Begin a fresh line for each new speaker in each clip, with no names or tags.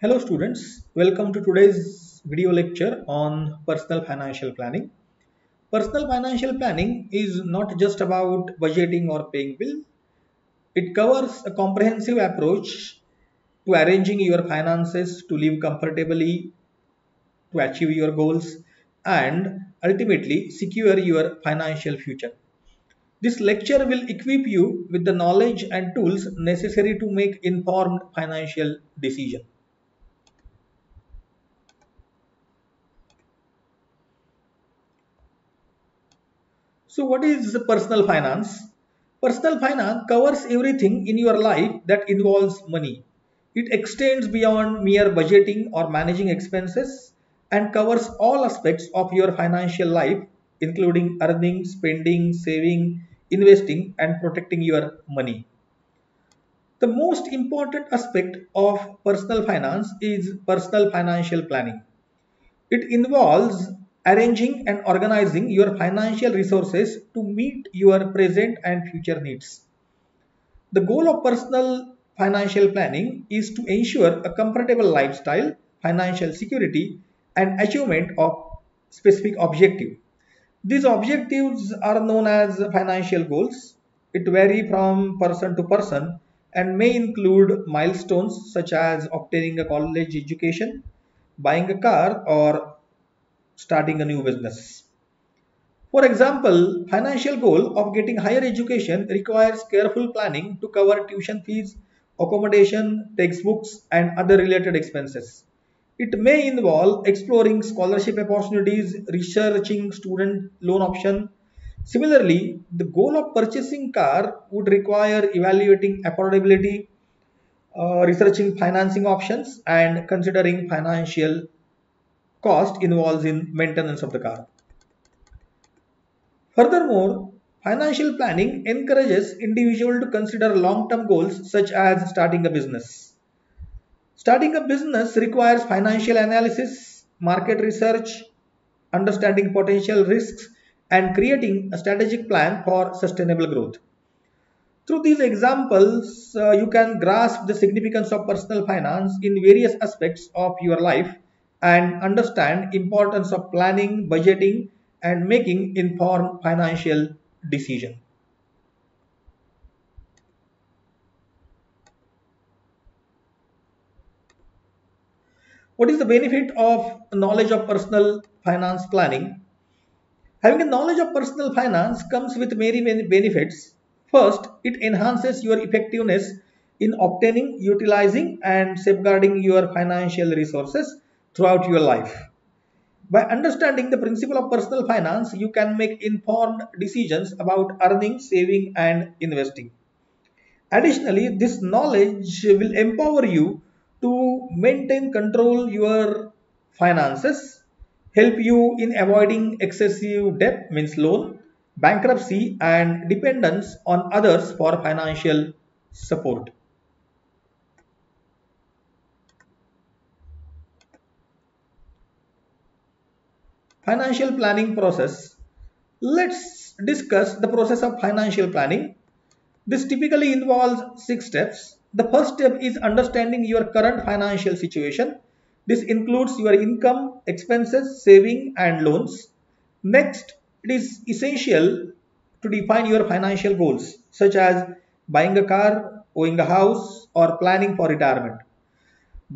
Hello students, welcome to today's video lecture on personal financial planning. Personal financial planning is not just about budgeting or paying bill. It covers a comprehensive approach to arranging your finances to live comfortably, to achieve your goals and ultimately secure your financial future. This lecture will equip you with the knowledge and tools necessary to make informed financial decisions. So what is personal finance? Personal finance covers everything in your life that involves money. It extends beyond mere budgeting or managing expenses and covers all aspects of your financial life including earning, spending, saving, investing and protecting your money. The most important aspect of personal finance is personal financial planning. It involves arranging and organizing your financial resources to meet your present and future needs. The goal of personal financial planning is to ensure a comfortable lifestyle, financial security, and achievement of specific objective. These objectives are known as financial goals. It vary from person to person and may include milestones such as obtaining a college education, buying a car or starting a new business. For example, financial goal of getting higher education requires careful planning to cover tuition fees, accommodation, textbooks and other related expenses. It may involve exploring scholarship opportunities, researching student loan option. Similarly, the goal of purchasing car would require evaluating affordability, uh, researching financing options and considering financial cost involves in maintenance of the car. Furthermore, financial planning encourages individual to consider long-term goals such as starting a business. Starting a business requires financial analysis, market research, understanding potential risks, and creating a strategic plan for sustainable growth. Through these examples, uh, you can grasp the significance of personal finance in various aspects of your life and understand importance of planning, budgeting and making informed financial decision. What is the benefit of knowledge of personal finance planning? Having a knowledge of personal finance comes with many, many benefits. First, it enhances your effectiveness in obtaining, utilizing and safeguarding your financial resources throughout your life. By understanding the principle of personal finance, you can make informed decisions about earning, saving and investing. Additionally, this knowledge will empower you to maintain control your finances, help you in avoiding excessive debt means loan, bankruptcy and dependence on others for financial support. Financial planning process. Let's discuss the process of financial planning. This typically involves six steps. The first step is understanding your current financial situation. This includes your income, expenses, saving and loans. Next, it is essential to define your financial goals such as buying a car, owning a house or planning for retirement.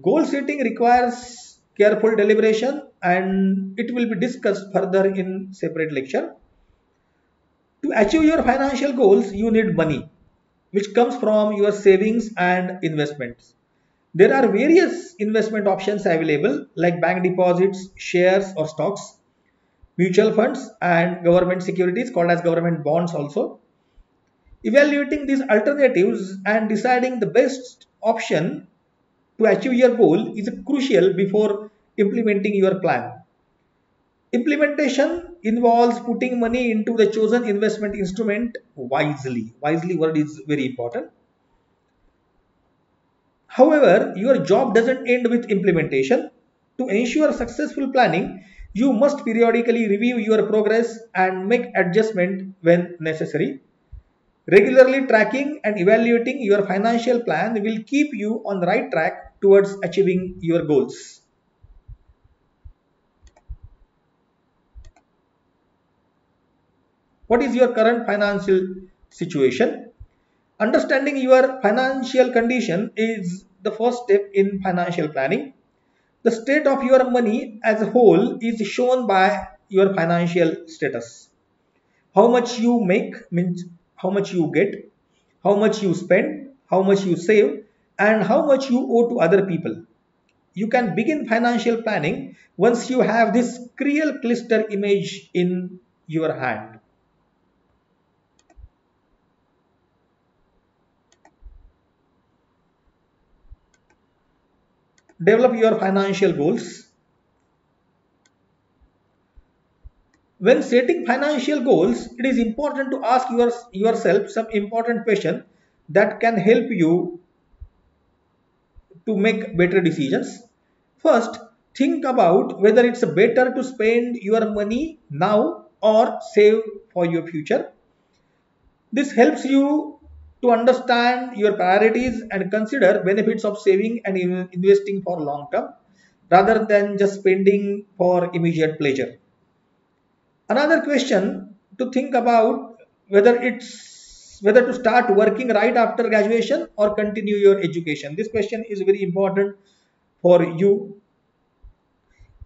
Goal setting requires careful deliberation and it will be discussed further in separate lecture. To achieve your financial goals, you need money, which comes from your savings and investments. There are various investment options available like bank deposits, shares or stocks, mutual funds and government securities called as government bonds also. Evaluating these alternatives and deciding the best option to achieve your goal is crucial before implementing your plan. Implementation involves putting money into the chosen investment instrument wisely. Wisely word is very important. However, your job doesn't end with implementation. To ensure successful planning, you must periodically review your progress and make adjustment when necessary. Regularly tracking and evaluating your financial plan will keep you on the right track towards achieving your goals. What is your current financial situation? Understanding your financial condition is the first step in financial planning. The state of your money as a whole is shown by your financial status. How much you make means how much you get, how much you spend, how much you save, and how much you owe to other people. You can begin financial planning once you have this real cluster image in your hand. Develop your financial goals. When setting financial goals, it is important to ask your, yourself some important question that can help you to make better decisions. First, think about whether it's better to spend your money now or save for your future. This helps you to understand your priorities and consider benefits of saving and investing for long term rather than just spending for immediate pleasure. Another question to think about whether it's whether to start working right after graduation or continue your education. This question is very important for you.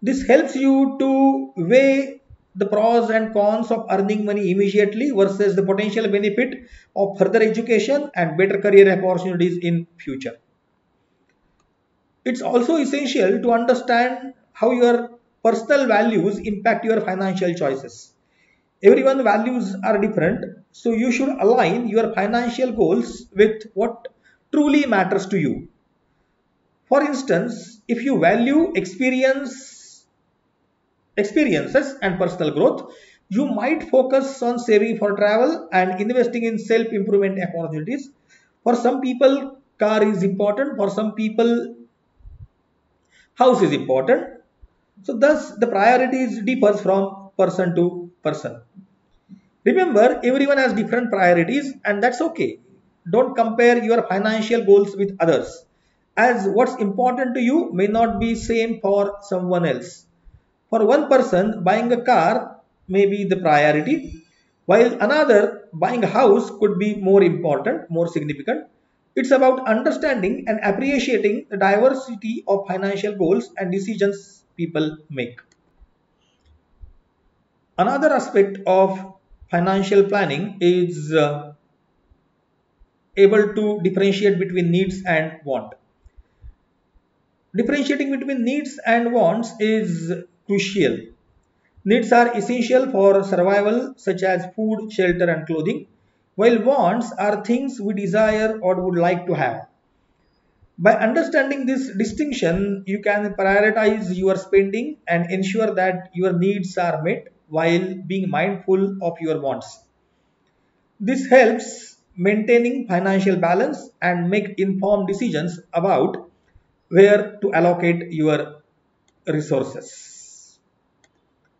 This helps you to weigh the pros and cons of earning money immediately versus the potential benefit of further education and better career opportunities in future. It's also essential to understand how your personal values impact your financial choices. Everyone's values are different, so you should align your financial goals with what truly matters to you. For instance, if you value experience experiences and personal growth, you might focus on saving for travel and investing in self-improvement opportunities. For some people, car is important. For some people, house is important. So thus the priorities differs from person to person. Remember, everyone has different priorities and that's okay. Don't compare your financial goals with others as what's important to you may not be same for someone else. For one person, buying a car may be the priority, while another, buying a house could be more important, more significant. It's about understanding and appreciating the diversity of financial goals and decisions people make. Another aspect of financial planning is uh, able to differentiate between needs and want. Differentiating between needs and wants is crucial. Needs are essential for survival such as food, shelter and clothing, while wants are things we desire or would like to have. By understanding this distinction, you can prioritize your spending and ensure that your needs are met while being mindful of your wants. This helps maintaining financial balance and make informed decisions about where to allocate your resources.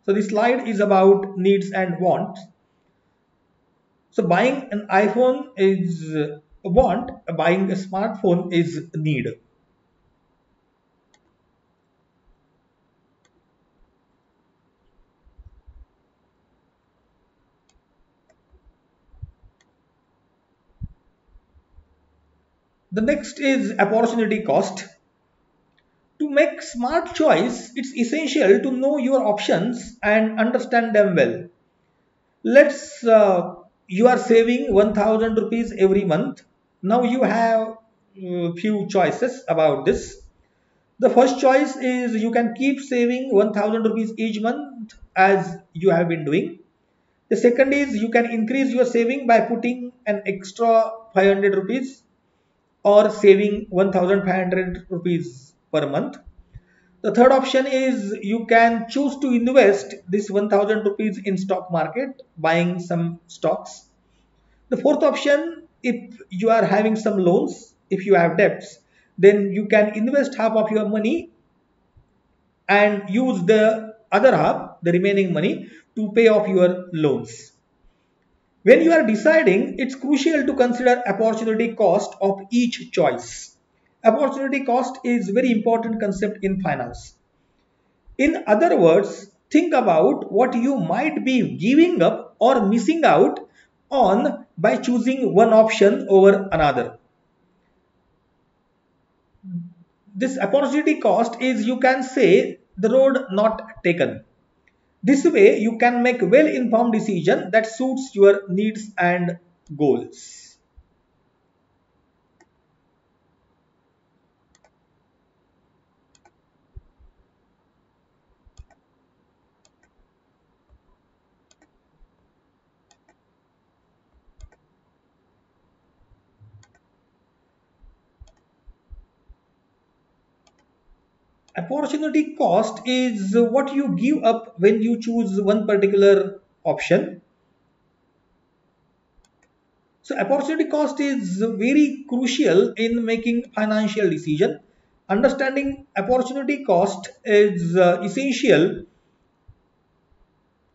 So this slide is about needs and wants. So buying an iPhone is a want, buying a smartphone is a need. The next is opportunity cost. To make smart choice, it's essential to know your options and understand them well. Let's, uh, you are saving 1000 rupees every month. Now you have uh, few choices about this. The first choice is you can keep saving 1000 rupees each month as you have been doing. The second is you can increase your saving by putting an extra 500 rupees or saving 1500 rupees per month. The third option is you can choose to invest this 1000 rupees in stock market buying some stocks. The fourth option if you are having some loans, if you have debts, then you can invest half of your money and use the other half, the remaining money to pay off your loans. When you are deciding, it's crucial to consider opportunity cost of each choice. Opportunity cost is very important concept in finance. In other words, think about what you might be giving up or missing out on by choosing one option over another. This opportunity cost is you can say the road not taken. This way you can make well-informed decision that suits your needs and goals. Opportunity cost is what you give up when you choose one particular option. So opportunity cost is very crucial in making financial decision. Understanding opportunity cost is uh, essential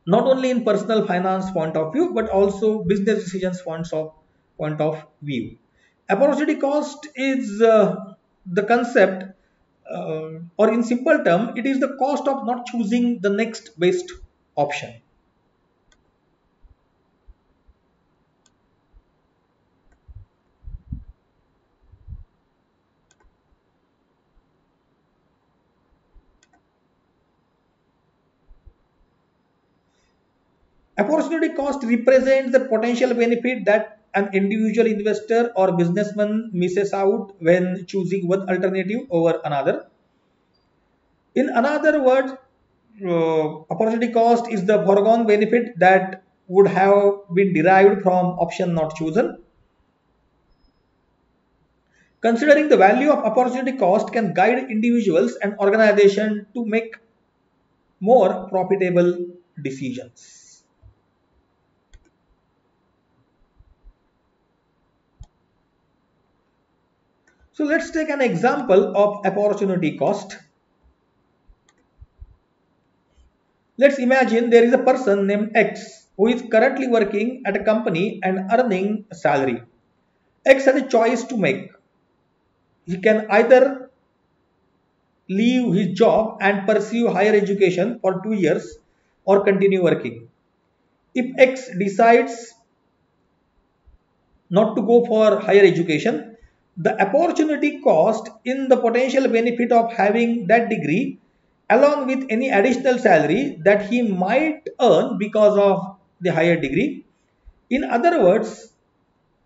not only in personal finance point of view but also business decisions points of point of view. Opportunity cost is uh, the concept uh, or in simple term, it is the cost of not choosing the next best option. Opportunity cost represents the potential benefit that an individual investor or businessman misses out when choosing one alternative over another. In another words, uh, opportunity cost is the foregone benefit that would have been derived from option not chosen. Considering the value of opportunity cost can guide individuals and organizations to make more profitable decisions. So let's take an example of opportunity cost. Let's imagine there is a person named X who is currently working at a company and earning a salary. X has a choice to make. He can either leave his job and pursue higher education for two years or continue working. If X decides not to go for higher education, the opportunity cost in the potential benefit of having that degree along with any additional salary that he might earn because of the higher degree. In other words,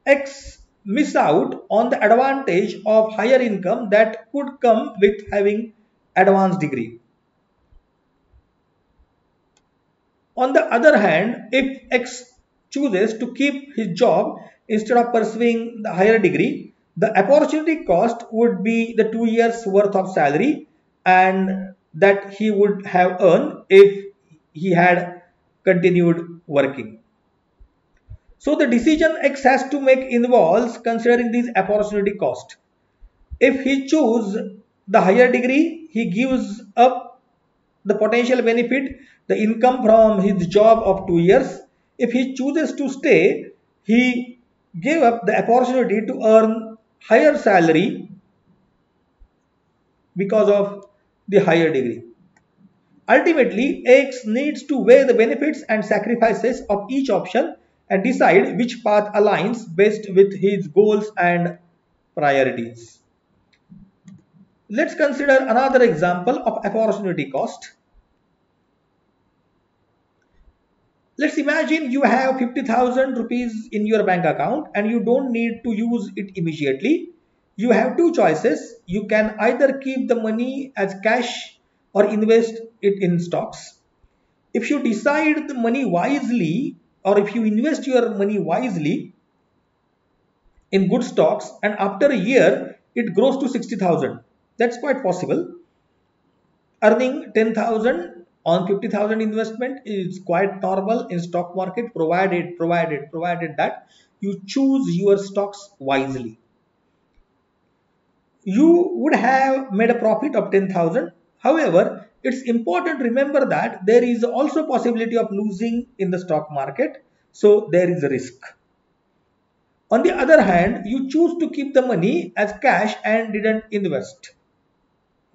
X miss out on the advantage of higher income that could come with having advanced degree. On the other hand, if X chooses to keep his job instead of pursuing the higher degree, the opportunity cost would be the two years worth of salary and that he would have earned if he had continued working. So the decision X has to make involves considering this opportunity cost. If he chooses the higher degree, he gives up the potential benefit, the income from his job of two years. If he chooses to stay, he gave up the opportunity to earn higher salary because of the higher degree. Ultimately, X needs to weigh the benefits and sacrifices of each option and decide which path aligns best with his goals and priorities. Let's consider another example of opportunity cost. Let's imagine you have 50,000 rupees in your bank account and you don't need to use it immediately. You have two choices. You can either keep the money as cash or invest it in stocks. If you decide the money wisely or if you invest your money wisely in good stocks and after a year it grows to 60,000. That's quite possible. Earning 10,000 on 50,000 investment is quite normal in stock market provided provided provided that you choose your stocks wisely. You would have made a profit of 10,000 however it's important to remember that there is also possibility of losing in the stock market so there is a risk. On the other hand, you choose to keep the money as cash and didn't invest.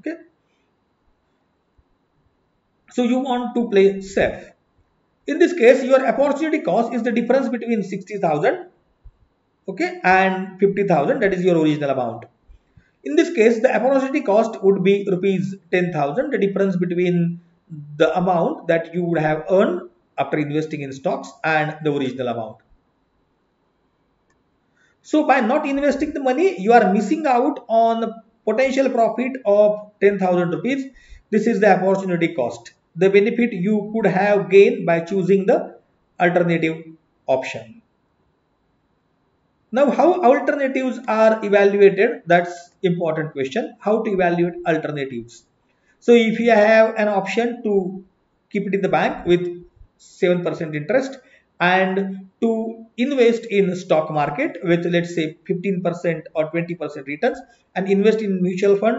Okay. So you want to play safe. In this case, your opportunity cost is the difference between 60,000 okay, and 50,000 that is your original amount. In this case, the opportunity cost would be rupees 10,000, the difference between the amount that you would have earned after investing in stocks and the original amount. So by not investing the money, you are missing out on the potential profit of 10,000 rupees. This is the opportunity cost. The benefit you could have gained by choosing the alternative option. Now, how alternatives are evaluated? That's important question. How to evaluate alternatives? So, if you have an option to keep it in the bank with 7% interest and to invest in stock market with let's say 15% or 20% returns and invest in mutual fund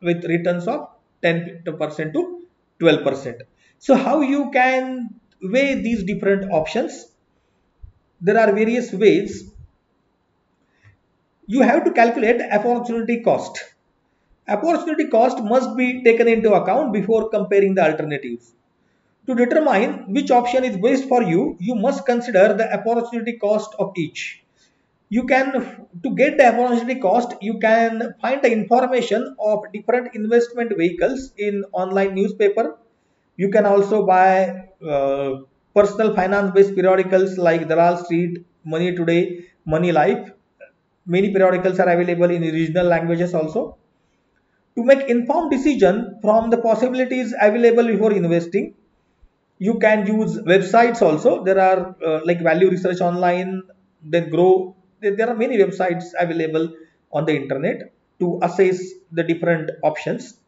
with returns of 10% to 12%. So how you can weigh these different options? There are various ways. You have to calculate opportunity cost. Opportunity cost must be taken into account before comparing the alternatives. To determine which option is best for you, you must consider the opportunity cost of each. You can, to get the opportunity cost, you can find the information of different investment vehicles in online newspaper. You can also buy uh, personal finance based periodicals like Dalal Street, Money Today, Money Life. Many periodicals are available in regional languages also. To make informed decision from the possibilities available before investing, you can use websites also there are uh, like value research online then Groww there are many websites available on the internet to assess the different options.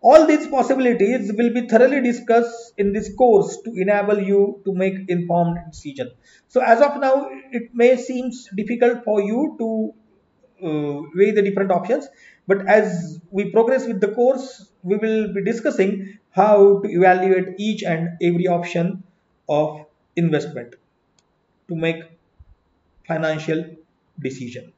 All these possibilities will be thoroughly discussed in this course to enable you to make informed decision. So as of now it may seem difficult for you to uh, weigh the different options but as we progress with the course we will be discussing how to evaluate each and every option of investment to make financial decision.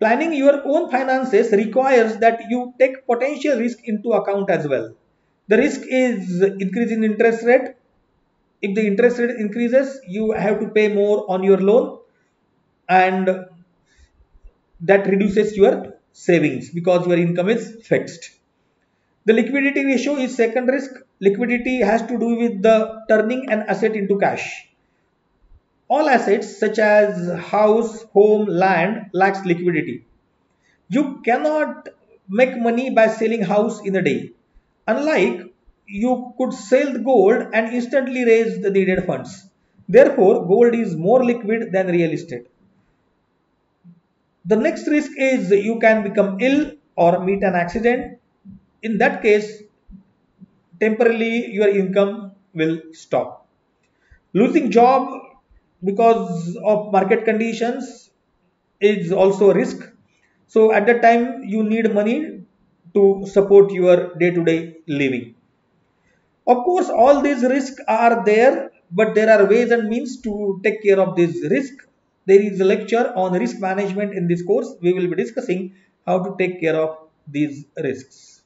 Planning your own finances requires that you take potential risk into account as well. The risk is increase in interest rate. If the interest rate increases you have to pay more on your loan and that reduces your savings because your income is fixed the liquidity ratio is second risk liquidity has to do with the turning an asset into cash all assets such as house home land lacks liquidity you cannot make money by selling house in a day unlike you could sell the gold and instantly raise the needed funds. Therefore, gold is more liquid than real estate. The next risk is you can become ill or meet an accident. In that case, temporarily your income will stop. Losing job because of market conditions is also a risk. So at that time you need money to support your day-to-day -day living. Of course, all these risks are there, but there are ways and means to take care of this risk. There is a lecture on risk management in this course. We will be discussing how to take care of these risks.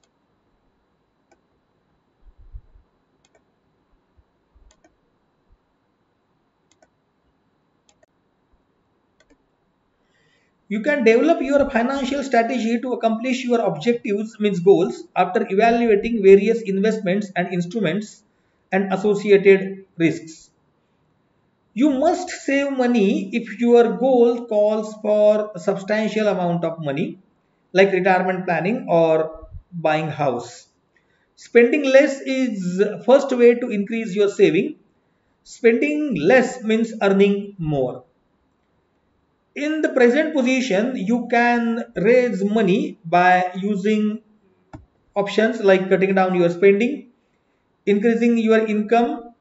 You can develop your financial strategy to accomplish your objectives means goals after evaluating various investments and instruments and associated risks. You must save money if your goal calls for a substantial amount of money like retirement planning or buying house. Spending less is first way to increase your saving. Spending less means earning more in the present position you can raise money by using options like cutting down your spending increasing your income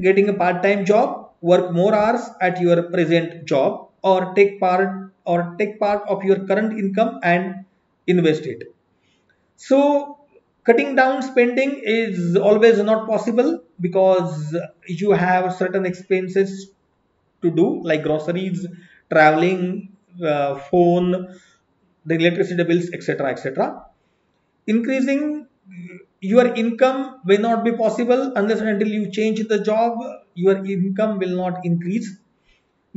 getting a part-time job work more hours at your present job or take part or take part of your current income and invest it. So Cutting down spending is always not possible because you have certain expenses to do like groceries, traveling, uh, phone, the electricity bills, etc. etc. Increasing your income may not be possible unless and until you change the job, your income will not increase.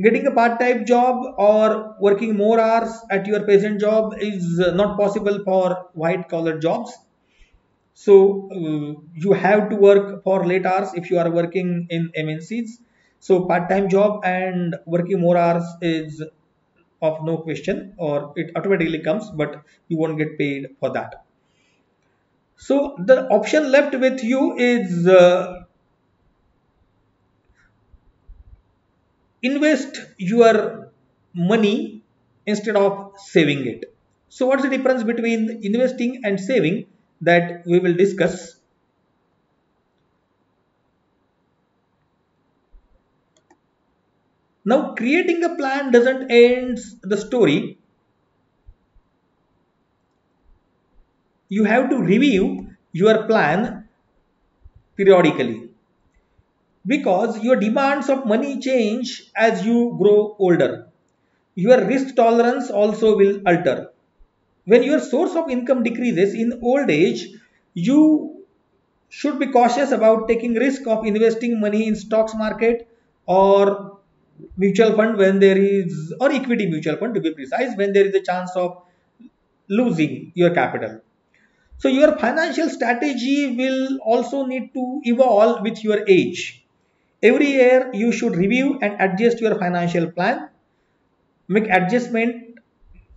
Getting a part-time job or working more hours at your present job is not possible for white-collar jobs. So uh, you have to work for late hours if you are working in MNCs. So part-time job and working more hours is of no question or it automatically comes but you won't get paid for that. So the option left with you is uh, invest your money instead of saving it. So what's the difference between investing and saving that we will discuss. Now creating a plan doesn't end the story. You have to review your plan periodically because your demands of money change as you grow older. Your risk tolerance also will alter when your source of income decreases in old age, you should be cautious about taking risk of investing money in stocks market or mutual fund when there is or equity mutual fund to be precise when there is a chance of losing your capital. So your financial strategy will also need to evolve with your age. Every year you should review and adjust your financial plan. Make adjustment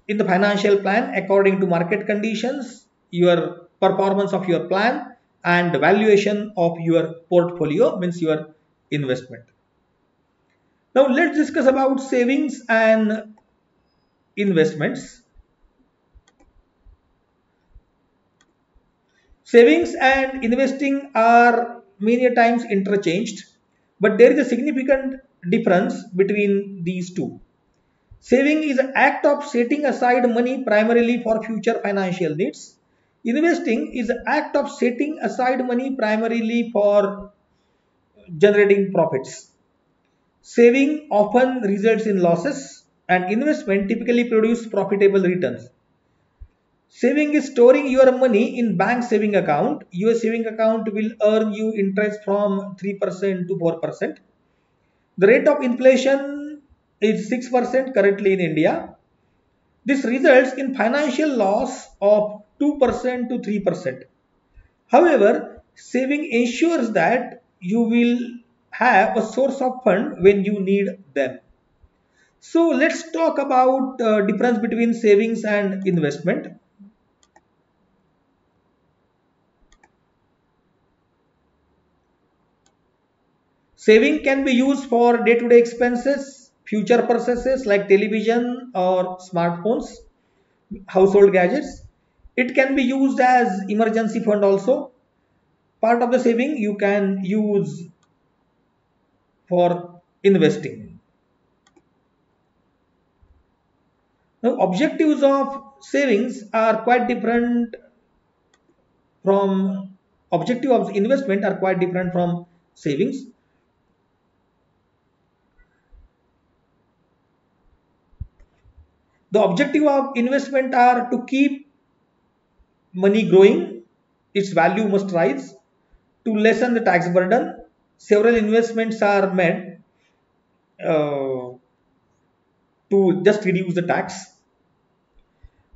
in the financial plan according to market conditions, your performance of your plan and valuation of your portfolio means your investment. Now let's discuss about savings and investments. Savings and investing are many times interchanged, but there is a significant difference between these two. Saving is an act of setting aside money primarily for future financial needs. Investing is an act of setting aside money primarily for generating profits. Saving often results in losses and investment typically produce profitable returns. Saving is storing your money in bank saving account. Your saving account will earn you interest from 3% to 4%. The rate of inflation is 6% currently in India. This results in financial loss of 2% to 3%. However, saving ensures that you will have a source of fund when you need them. So let's talk about uh, difference between savings and investment. Saving can be used for day-to-day -day expenses future purchases like television or smartphones, household gadgets. It can be used as emergency fund also. Part of the saving you can use for investing. Now objectives of savings are quite different from objective of investment are quite different from savings. The objective of investment are to keep money growing, its value must rise, to lessen the tax burden. Several investments are made uh, to just reduce the tax.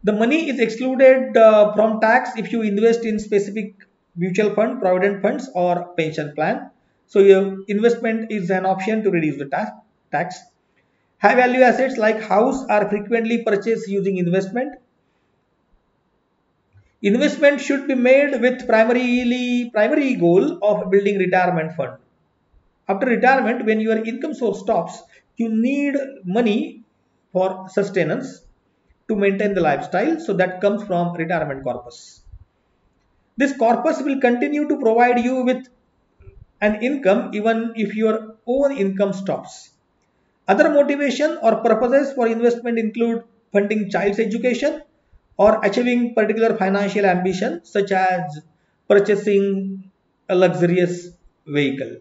The money is excluded uh, from tax if you invest in specific mutual fund, provident funds or pension plan. So your investment is an option to reduce the tax. tax. High value assets like house are frequently purchased using investment. Investment should be made with primarily primary goal of building retirement fund. After retirement, when your income source stops, you need money for sustenance to maintain the lifestyle. So that comes from retirement corpus. This corpus will continue to provide you with an income even if your own income stops. Other motivation or purposes for investment include funding child's education or achieving particular financial ambition such as purchasing a luxurious vehicle.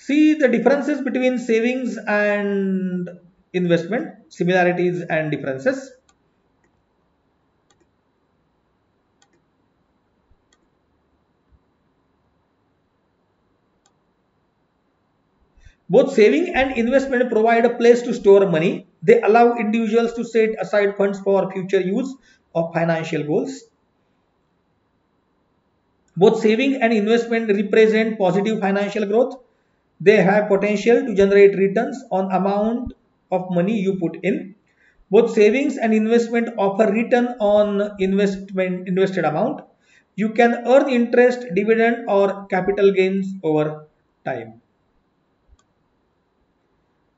See the differences between savings and investment, similarities and differences. Both saving and investment provide a place to store money. They allow individuals to set aside funds for future use of financial goals. Both saving and investment represent positive financial growth. They have potential to generate returns on amount of money you put in. Both savings and investment offer return on investment invested amount. You can earn interest, dividend or capital gains over time.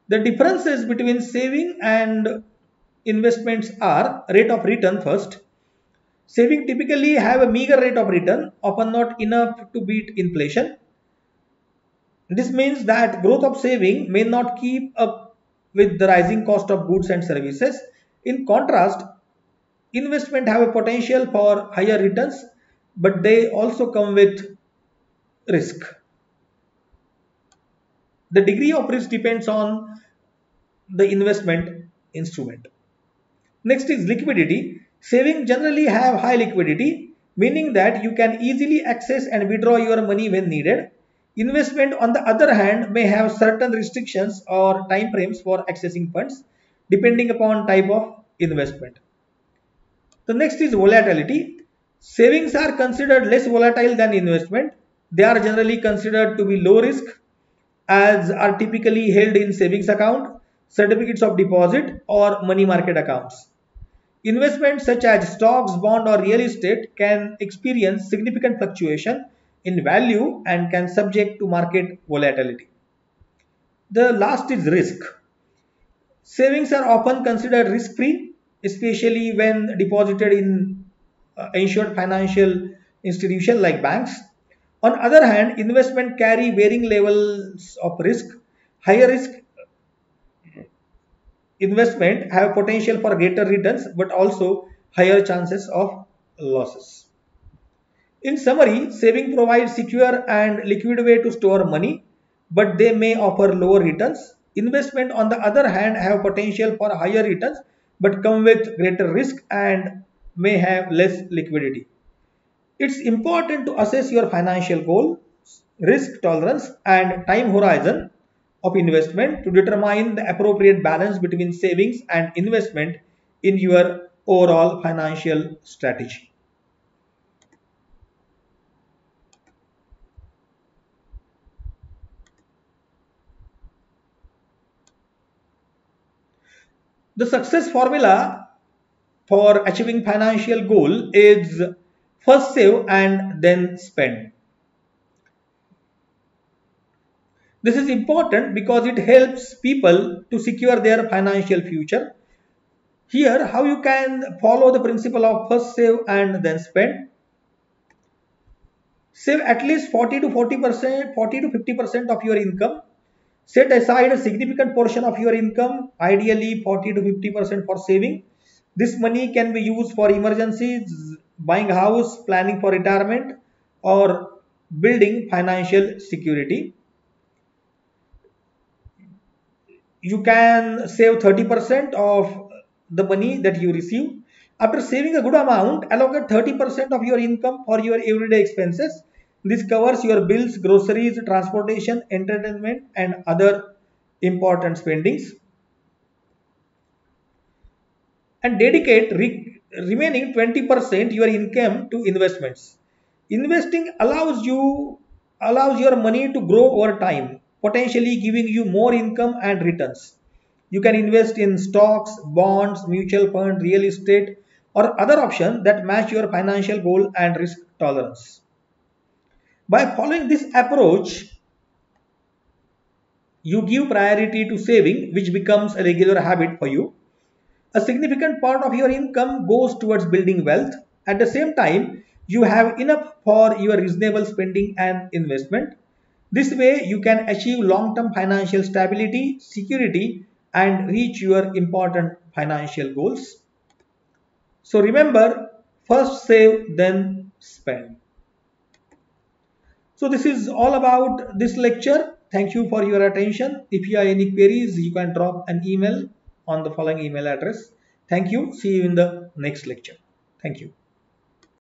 The differences between saving and investments are rate of return first. Saving typically have a meager rate of return, often not enough to beat inflation. This means that growth of saving may not keep up with the rising cost of goods and services. In contrast, investment have a potential for higher returns, but they also come with risk. The degree of risk depends on the investment instrument. Next is liquidity. Saving generally have high liquidity, meaning that you can easily access and withdraw your money when needed. Investment on the other hand may have certain restrictions or time frames for accessing funds depending upon type of investment. The next is volatility. Savings are considered less volatile than investment. They are generally considered to be low risk as are typically held in savings account certificates of deposit or money market accounts. Investments such as stocks, bond or real estate can experience significant fluctuation in value and can subject to market volatility. The last is risk. Savings are often considered risk-free, especially when deposited in uh, insured financial institutions like banks. On other hand, investment carry varying levels of risk. Higher risk investment have potential for greater returns but also higher chances of losses. In summary, saving provides secure and liquid way to store money, but they may offer lower returns. Investment on the other hand have potential for higher returns but come with greater risk and may have less liquidity. It's important to assess your financial goal, risk tolerance and time horizon of investment to determine the appropriate balance between savings and investment in your overall financial strategy. The success formula for achieving financial goal is first save and then spend. This is important because it helps people to secure their financial future. Here, how you can follow the principle of first save and then spend. Save at least 40 to 40%, 40 to 50% of your income. Set aside a significant portion of your income, ideally 40 to 50% for saving. This money can be used for emergencies, buying a house, planning for retirement, or building financial security. you can save 30% of the money that you receive. After saving a good amount, allocate 30% of your income for your everyday expenses. This covers your bills, groceries, transportation, entertainment and other important spendings. And dedicate re remaining 20% your income to investments. Investing allows you allows your money to grow over time potentially giving you more income and returns. You can invest in stocks, bonds, mutual fund, real estate or other options that match your financial goal and risk tolerance. By following this approach, you give priority to saving which becomes a regular habit for you. A significant part of your income goes towards building wealth. At the same time, you have enough for your reasonable spending and investment this way you can achieve long-term financial stability, security and reach your important financial goals. So remember, First save, then spend. So this is all about this lecture. Thank you for your attention. If you have any queries, you can drop an email on the following email address. Thank you. See you in the next lecture. Thank you.